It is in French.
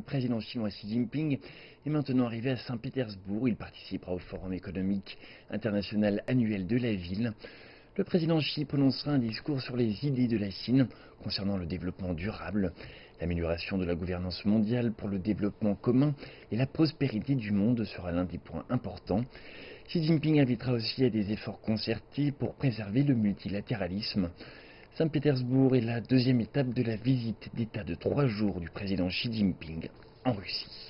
le président chinois Xi Jinping est maintenant arrivé à Saint-Pétersbourg. Il participera au Forum économique international annuel de la ville. Le président Xi prononcera un discours sur les idées de la Chine concernant le développement durable, l'amélioration de la gouvernance mondiale pour le développement commun et la prospérité du monde sera l'un des points importants. Xi Jinping invitera aussi à des efforts concertés pour préserver le multilatéralisme. Saint-Pétersbourg est la deuxième étape de la visite d'État de trois jours du président Xi Jinping en Russie.